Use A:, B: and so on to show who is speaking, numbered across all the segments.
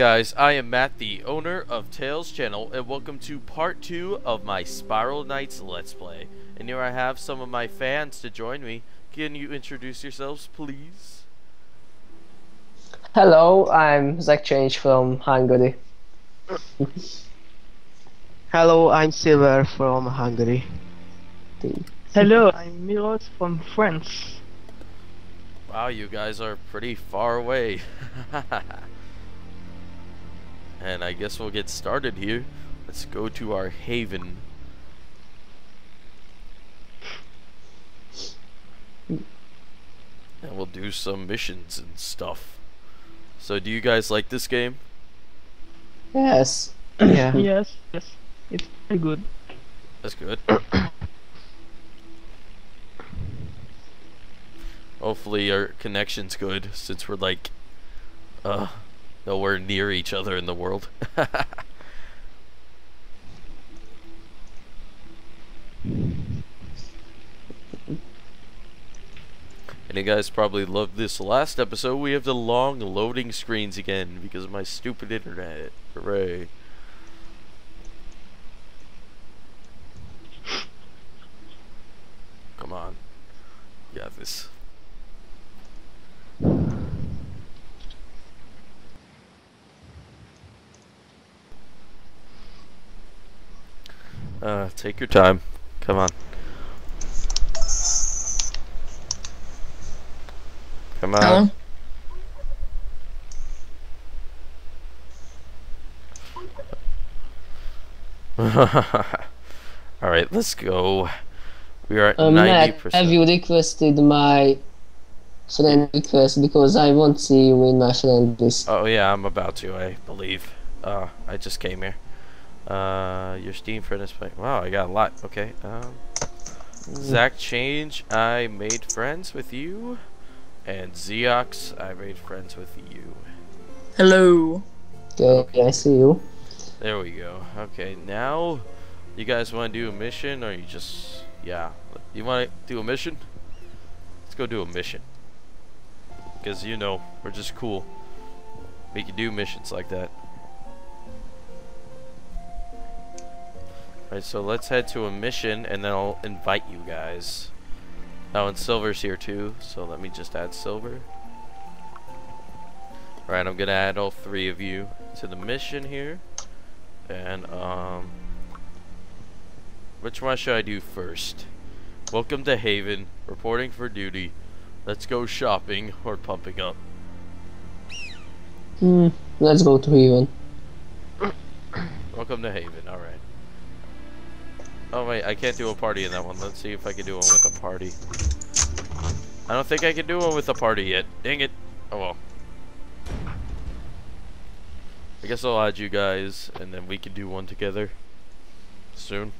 A: Hey guys, I am Matt, the owner of Tails Channel, and welcome to part 2 of my Spiral Knights Let's Play. And here I have some of my fans to join me. Can you introduce yourselves, please?
B: Hello, I'm Zack Change from Hungary.
C: Hello, I'm Silver from Hungary.
D: Hello, I'm Myros from France.
A: Wow, you guys are pretty far away. and I guess we'll get started here. Let's go to our haven. And we'll do some missions and stuff. So do you guys like this game?
B: Yes.
C: Yeah.
D: Yes, yes, it's very good.
A: That's good. Hopefully our connection's good since we're like uh nowhere near each other in the world. and you guys probably loved this last episode. We have the long loading screens again because of my stupid internet. Hooray. Come on. You got this. Uh, take your time. Come on. Come on. Alright, let's go. We are at
B: Uh,
A: ninety
B: Matt, have you requested my friend request because I won't see you in my friend list.
A: Oh yeah, I'm about to. I believe. Uh, I just came here. Uh, your Steam friend is playing. Wow, I got a lot. Okay. Um, Zack Change, I made friends with you, and Zeox, I made friends with you.
E: Hello.
B: Okay, I see you.
A: There we go. Okay, now, you guys want to do a mission, or you just, yeah, you want to do a mission? Let's go do a mission. Because you know, we're just cool. We can do missions like that. Alright, so let's head to a mission and then I'll invite you guys. Oh, and Silver's here too, so let me just add Silver. Alright, I'm gonna add all three of you to the mission here. And, um... Which one should I do first? Welcome to Haven, reporting for duty. Let's go shopping or pumping up.
B: Hmm, let's go to Haven.
A: Welcome to Haven, alright. Oh wait, I can't do a party in that one. Let's see if I can do one with a party. I don't think I can do one with a party yet. Dang it. Oh well. I guess I'll add you guys and then we can do one together. Soon.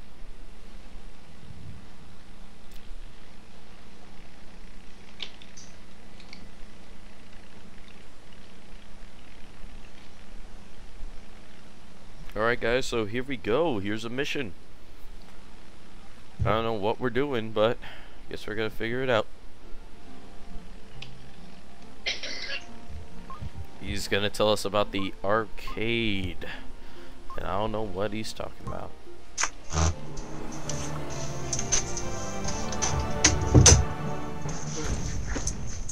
A: Alright guys, so here we go. Here's a mission. I don't know what we're doing, but I guess we're gonna figure it out. He's gonna tell us about the arcade. And I don't know what he's talking about.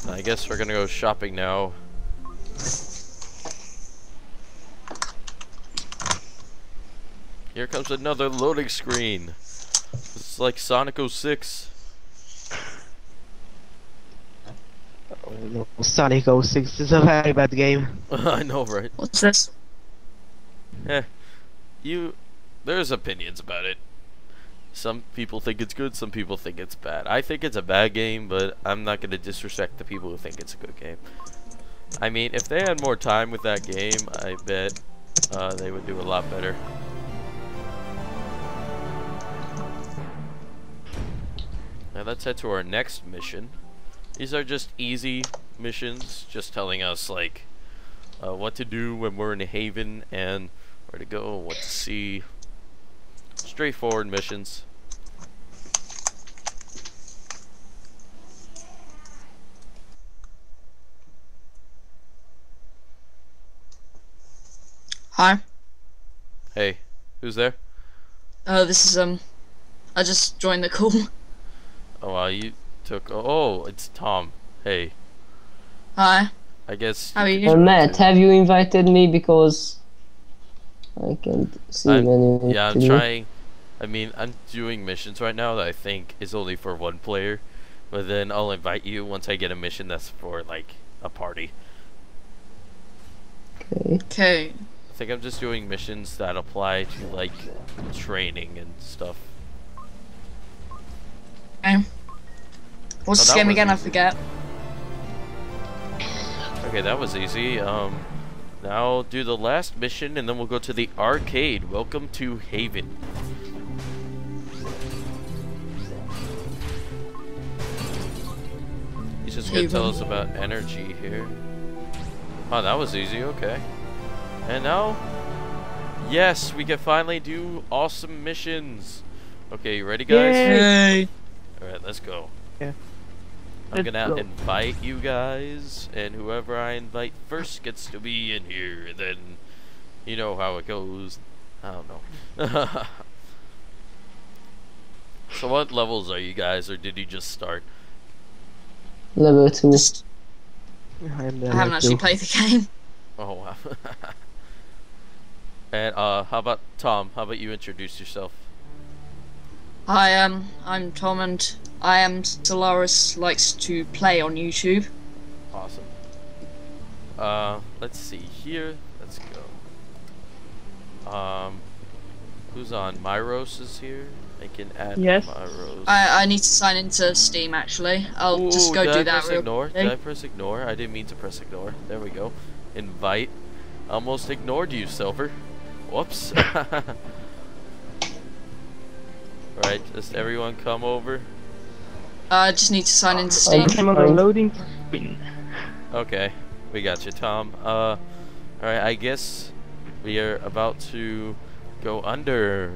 A: I guess we're gonna go shopping now. Here comes another loading screen. It's like Sonic 06.
C: Oh, no. Sonic 06 is a very bad game.
A: I know, right?
E: What's this?
A: Eh, you, there's opinions about it. Some people think it's good, some people think it's bad. I think it's a bad game, but I'm not going to disrespect the people who think it's a good game. I mean, if they had more time with that game, I bet uh, they would do a lot better. Now let's head to our next mission. These are just easy missions, just telling us like uh, what to do when we're in a haven and where to go, what to see. Straightforward missions.
E: Hi.
A: Hey, who's there?
E: Uh, this is um. I just joined the call.
A: Oh, wow, you took. Oh, oh, it's Tom. Hey,
E: Hi.
A: I guess.
E: How are you?
A: Join
B: Matt,
A: too.
B: have you invited me because I can't see
A: I'm-
B: when
A: Yeah, I'm
B: me.
A: trying. I mean, I'm doing missions right now that I think is only for one player, but then I'll invite you once I get a mission that's for like a party.
B: Okay.
E: Okay.
A: I think I'm just doing missions that apply to like training and stuff.
E: Okay. What's this
A: that
E: game
A: was
E: again? I forget.
A: Okay, that was easy. Um, now do the last mission, and then we'll go to the arcade. Welcome to Haven. He's just gonna tell us about energy here. Oh, that was easy. Okay. And now, yes, we can finally do awesome missions. Okay, you ready, guys?
D: Yay.
A: All right, let's go.
C: Yeah.
A: I'm
D: Let's
A: gonna
D: go.
A: invite you guys, and whoever I invite first gets to be in here. and Then, you know how it goes. I don't know. so, what levels are you guys, or did you just start?
B: Level 2.
C: I'm
E: I haven't actually played the game.
A: Oh wow. and uh, how about Tom? How about you introduce yourself?
E: Hi, um, I'm Tom, and I am Solaris. Likes to play on YouTube.
A: Awesome. Uh, let's see here. Let's go. Um, who's on? Myros is here. I can add
D: Yes.
A: Myros.
E: I I need to sign into Steam actually. I'll just go do
A: I
E: that
A: press
E: real
A: ignore?
E: quick.
A: Did I press ignore? I didn't mean to press ignore. There we go. Invite. Almost ignored you, Silver. Whoops. right, just everyone come over.
E: I just need to sign into Steam.
D: I'm on the
B: Fine.
D: loading screen.
A: Okay, we got you, Tom. Uh, alright, I guess we are about to go under.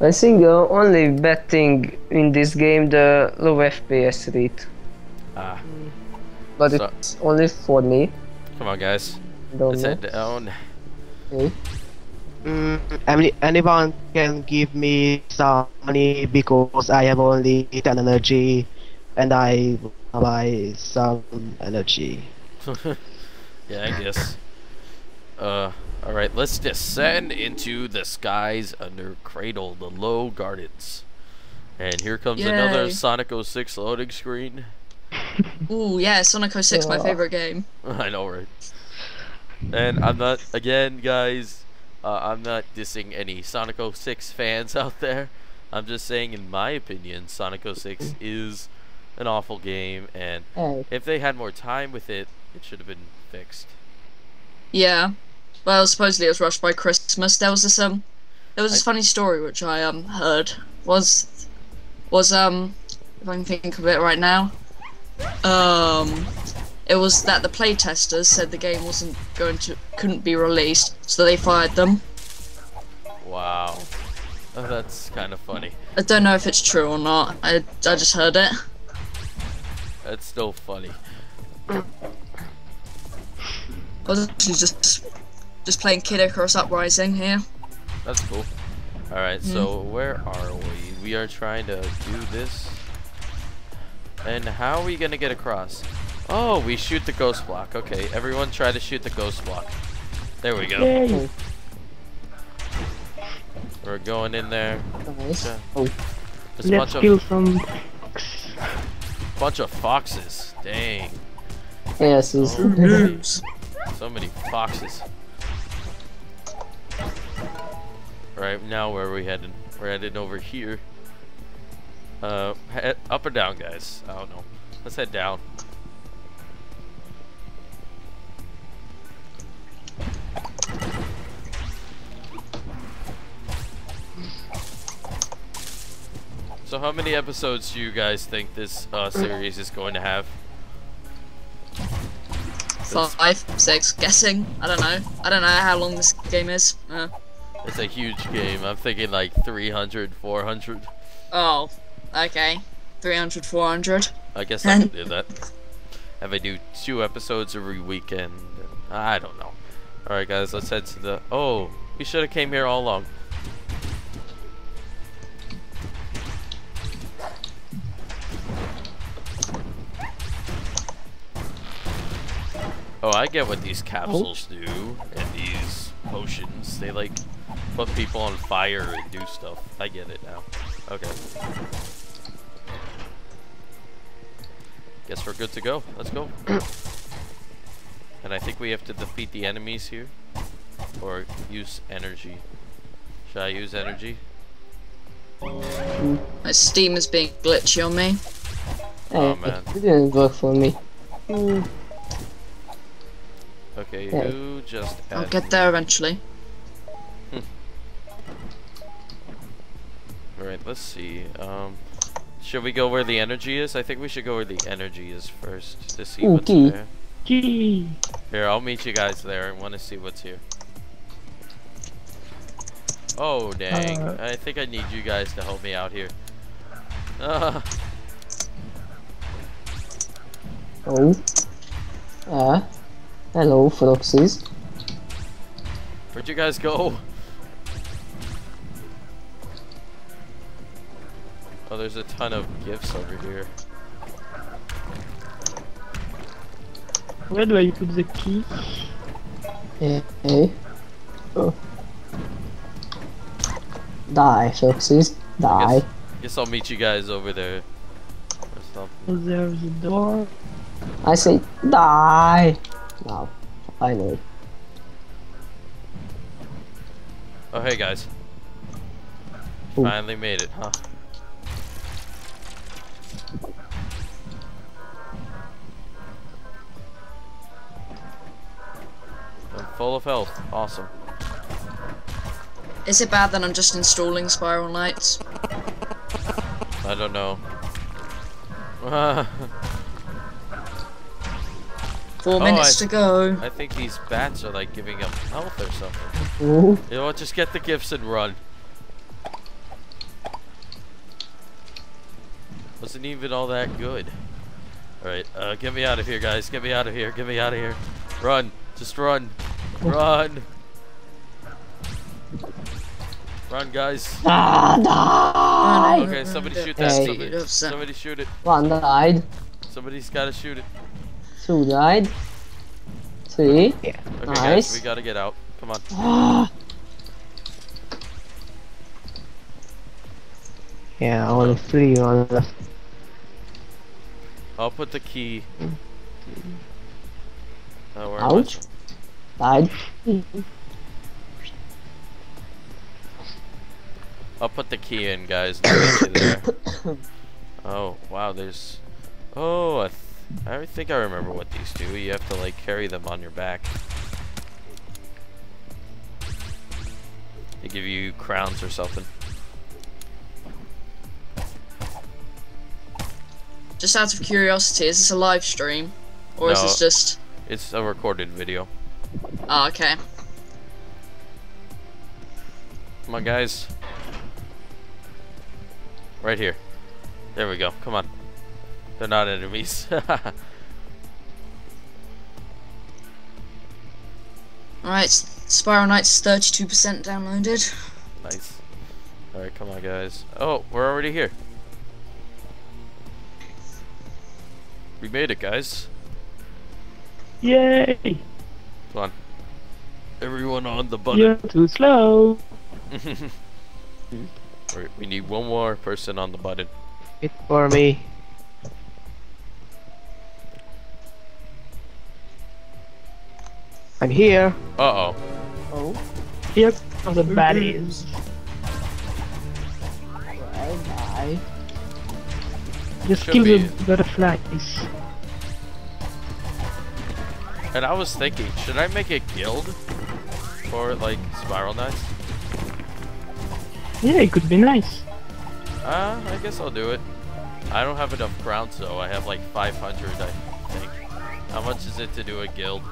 B: I think the only bad thing in this game the low FPS rate.
A: Ah,
B: But
A: So-
B: it's only for me.
A: come on, guys.
B: Don't
A: Let's
B: know.
A: head down.
B: Okay.
C: Mm, any, anyone can give me some money because I have only 10 energy and I buy some energy.
A: yeah, I guess. Uh, alright, let's descend into the skies under Cradle, the Low Gardens. And here comes another Sonic 06 loading screen.
E: Ooh, yeah, Sonic 06, my favorite game.
A: I know, right? And I'm not, again, guys, uh, I'm not dissing any Sonic 06 fans out there. I'm just saying, in my opinion, Sonic 06 is an awful game, and
B: Hey.
A: if they had more time with it, it should have been fixed.
E: Yeah. Well, supposedly it was rushed by Christmas. There was this um, there was this
A: I-
E: funny story which I um heard was was um, if I can think of it right now, um, it was that the playtesters said the game wasn't going to couldn't be released, so they fired them.
A: Wow. Oh, that's kind of funny.
E: I don't know if it's true or not. I I just heard it.
A: That's still funny.
E: I was actually just just playing Kid Icarus Uprising here.
A: That's cool. Alright, so mm. where are we? We are trying to do this. And how are we gonna get across? Oh, we shoot the ghost block. Okay, everyone try to shoot the ghost block. There we go.
D: Yay!
A: We're going in there.
B: Nice.
A: Yeah.
B: Oh,
A: There's
D: Let's
A: bunch
D: kill
A: of
D: some.
A: bunch of foxes. Dang.
B: yes,
A: Oh.
E: News.
A: So many foxes. Right now, where are we heading? We're heading over here. Uh, head up or down, guys? I don't know. Let's head down. So, how many episodes do you guys think this uh, series is going to have?
E: Five, six, guessing. I don't know. I don't know how long this game is. Uh,
A: It's a huge game. I'm thinking like 300, 400.
E: oh, okay. 300, 400.
A: I guess I could do that. If I do two episodes every weekend, I don't know. Alright guys, let's head to the... Oh, we should have came here all along. Oh, I get what these capsules do, and these potions. They, like, put people on fire and do stuff. I get it now. Okay. Guess we're good to go. Let's go. and I think we have to defeat the enemies here. Or use energy. Should I use energy?
E: My Steam is being glitchy on me.
A: Oh,
B: Hey,
A: man.
B: It didn't work for me. Hmm.
A: Okay,
B: Yeah.
A: who just
E: I'll get there eventually.
A: Alright, let's see. Um, should we go where the energy is? I think we should go where the energy is first to see what's
B: Okay.
A: there.
D: Gee.
A: Here, I'll meet you guys there. I want to see what's here. Oh, dang.
D: Uh,
A: I think I need you guys to help me out here. Ah,
B: Oh. Ah. Hello, Foxes.
A: where'd you guys go? Oh, there's a ton of gifts over here.
D: Where do I put the key?
B: Hey. hey. Oh. Die, Foxes. Die.
A: Guess, guess I'll meet you guys over there.
D: Oh, there's a door.
B: I say die. Now, finally.
A: Oh, hey guys.
B: Ooh.
A: Finally made it, huh? I'm full of health. Awesome.
E: Is it bad that I'm just installing Spiral Knights?
A: I don't know.
E: Four
A: Oh,
E: minutes
A: I-
E: to go.
A: I think these bats are like giving them health or something.
B: Ooh.
A: You know what? Just get the gifts and run. Wasn't even all that good. Alright, uh, get me out of here, guys. Get me out of here. Get me out of here. Run. Just run. Run. Run, guys.
B: Ah, die.
A: Okay, somebody shoot that.
B: Hey.
A: Somebody, somebody shoot it.
B: One died.
A: Somebody's gotta shoot it.
B: Two died. Three.
A: Okay,
B: Nice.
A: guys, we gotta get out. Come on.
B: Ah.
C: Yeah, only three on left.
A: I'll put the key. Where am I?
B: Ouch. Died.
A: I'll put the key in, guys. and I'll meet you there. Oh, wow, there's... Oh, I, th I think I remember what these do. You have to, like, carry them on your back. They give you crowns or something.
E: Just out of curiosity, is this a live stream? Or is this just...
A: It's a recorded video.
E: Oh, okay.
A: Come on, guys. Right here. There we go. Come on. They're not enemies.
E: Alright, Spiral Knights 32% downloaded.
A: nice. Alright, come on, guys. Oh, we're already here. We made it, guys.
D: Yay!
A: Come on. Everyone on the button.
D: You're too slow.
A: Wait, we need one more person on the button.
C: Wait for me. I'm here.
A: Uh oh.
B: Oh.
D: Here come the baddies.
B: I die.
D: Just
A: Should
D: kill
A: be-
D: the butterflies.
A: And I was thinking, should I make a guild for like Spiral Knights?
D: Yeah, it could be nice.
A: Uh, I guess I'll do it. I don't have enough crowns though. I have like 500, I think. How much is it to do a guild?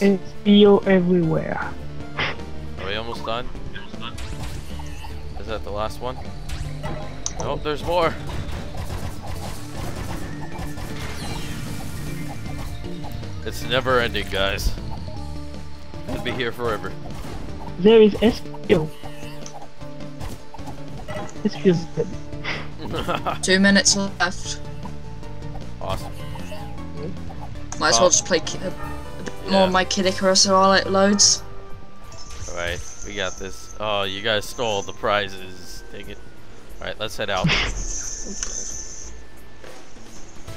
A: We got.
D: It's Theo everywhere.
A: Are we almost done? Is that the last one? Nope, there's more. It's never ending, guys. Could be here forever.
D: There is Espio. Espio's dead.
E: Two minutes left.
A: awesome.
E: Might as
A: Well-
E: well just play ki- a bit more
A: Yeah.
E: of my Kid Icarus it loads.
A: Alright, we got this. Oh, you guys stole the prizes. Dang it. Alright, let's head out.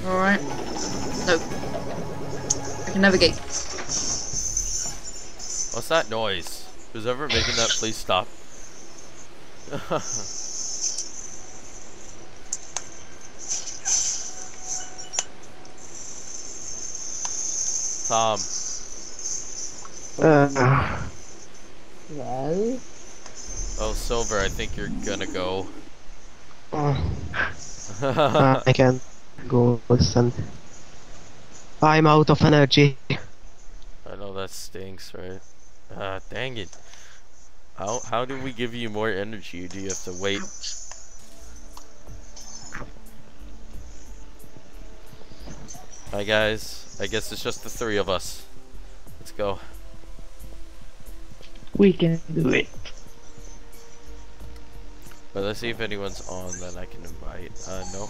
E: Alright. No. I can navigate.
A: What's that noise? Who's ever making that, please stop. Tom,
C: Uh,
B: Well,
A: oh Silver, I think you're gonna go.
C: uh, I can't go listen. I'm out of energy.
A: I know that stinks, right? Ah, dang it. How how do we give you more energy? Do you have to wait? Hi guys, I guess it's just the three of us. Let's go.
D: We can do it.
A: But let's see if anyone's on that I can invite. Uh, no.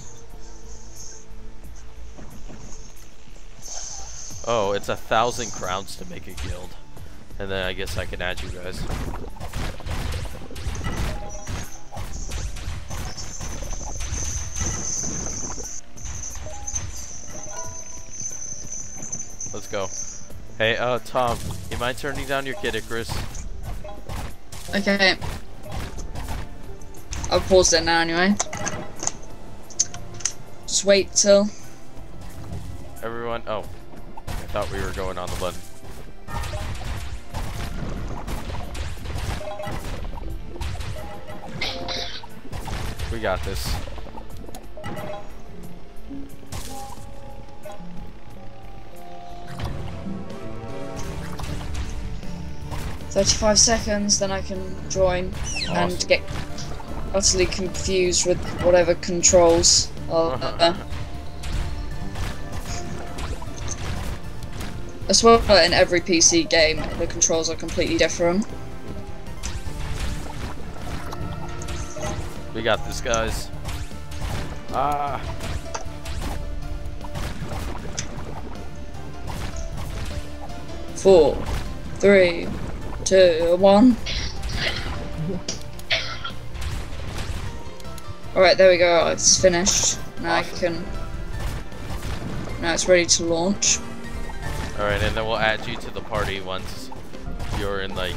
A: Oh, it's a thousand crowns to make a guild. And then I guess I can add you guys. Let's go. Hey, uh, Tom, you mind turning down your Kid Icarus?
E: Okay. I'll pause it now anyway. Just wait till.
A: Everyone, oh. I thought we were going on the button. We got this.
E: Thirty-five seconds, then I can join
A: Awesome.
E: and get utterly confused with whatever controls are there. I swear in every PC game the controls are completely different.
A: We got this, guys. Ah.
E: Four, three, two, one. Alright, there we go, it's finished. Now I can. Now it's ready to launch.
A: Alright, and then we'll add you to the party once you're in, like...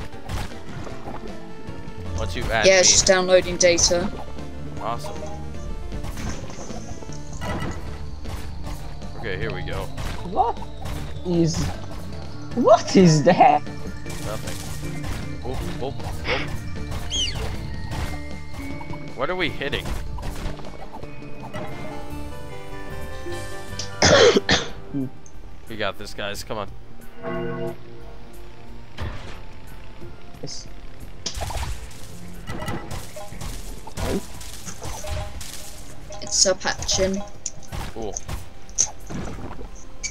A: Once you add
E: Yeah,
A: me.
E: just downloading data.
A: Awesome. Okay, here we go.
B: what is. What is that?
A: Nothing. Boop, boop, boop. What are we hitting? we got this, guys. Come on.
B: Yes.
E: It's a patching.
A: Cool.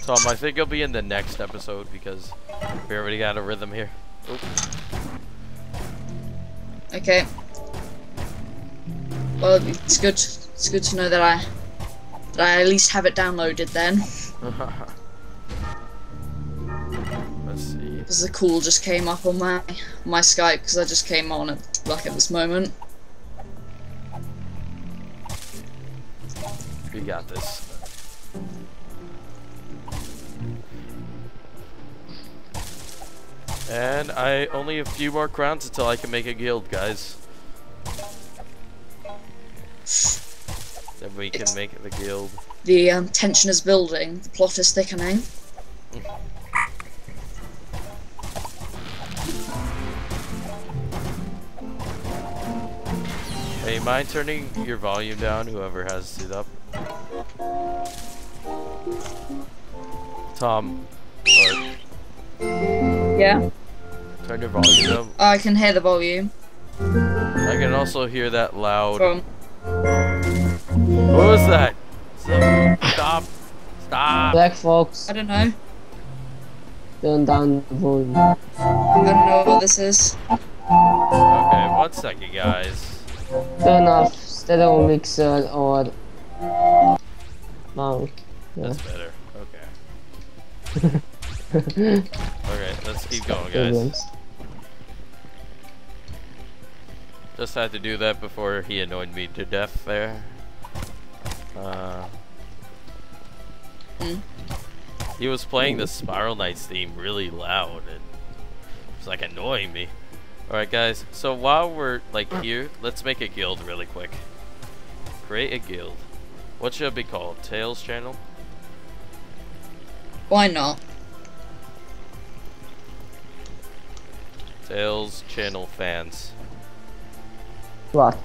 A: Tom, I think you'll be in the next episode because we already got a rhythm here. Oop.
E: Okay. Well, it's good. It's good to know that I that I at least have it downloaded then,
A: Let's see.
E: because the call just came up on my my Skype because I just came on at like at this moment.
A: We got this. And I only have a few more crowns until I can make a guild, guys. Then we can make the guild.
E: The um, tension is building. The plot is thickening.
A: Hey, mind turning your volume down, whoever has it up? Tom, or
E: Yeah.
A: turn your volume up.
E: Oh, I can hear the volume
A: I can also hear that loud.
E: from.
A: What was that? Stop! Stop!
B: Black Fox,
E: I don't know.
B: turn down the volume.
E: I don't know what this is.
A: Okay, one second, guys.
B: Turn off stereo mixer or mount.
A: That's better. Okay. Okay, let's keep going, guys. Just had to do that before he annoyed me to death there. Uh,
E: Hmm.
A: he was playing the Spiral Knights theme really loud and it was like annoying me. Alright guys, so while we're like here, let's make a guild really quick. Create a guild. What should it be called? Tails channel?
E: Why not?
A: Tails channel fans.
B: What?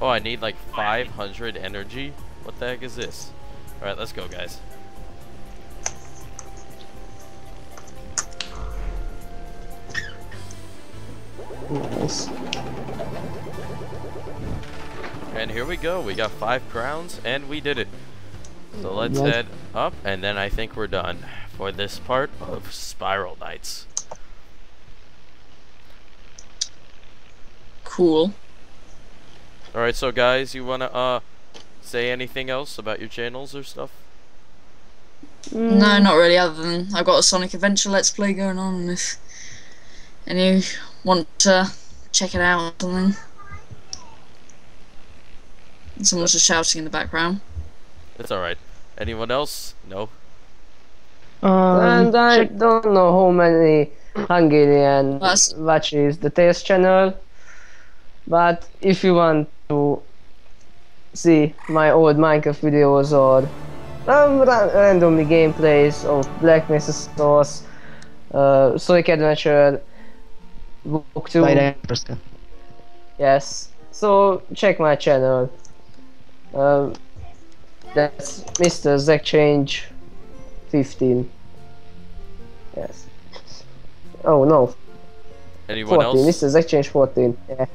A: Oh, I need like 500 energy? What the heck is this? Alright, let's go guys.
B: Nice.
A: And here we go. We got five crowns, and we did it. So let's
B: Nice.
A: head up, and then I think we're done for this part of Spiral Knights.
E: Cool.
A: All right, so guys, you wanna uh say anything else about your channels or stuff?
E: No, not really. Other than I've got a Sonic Adventure Let's Play going on, and if any want to check it out or something. Someone's just shouting in the background.
A: It's all right. Anyone else? No.
D: Um,
B: And I don't know how many Hungarian
E: That's-
B: watches the Tails channel, but if you want to see my old Minecraft videos or um, ra- randomly gameplays of Black Mesa Source, uh, Sonic Adventure, Book 2,
C: By the person.
B: yes, so check my channel. Um, that's Mr. Zack Change 15. Yes. Oh no,
A: Anyone
B: 14.
A: else?
B: Mr. Zack Change 14. Yeah.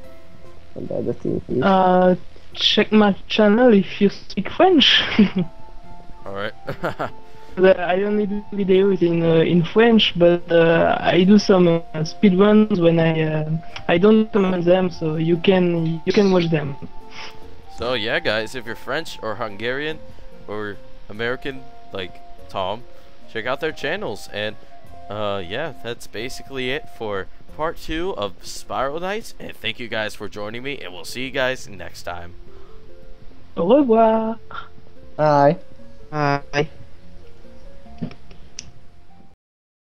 B: And the other thing. is-
D: uh, check my channel if you speak French.
A: All right.
D: The- I only do videos in uh, in French, but uh, I do some uh, speedruns when I uh, I don't comment them, so you can you can watch them.
A: So yeah, guys, if you're French or Hungarian or American like Tom, check out their channels. And uh, yeah, that's basically it for part two of Spiral Knights. And thank you guys for joining me, and we'll see you guys next time.
D: Au revoir.
B: Aye.
C: Bye.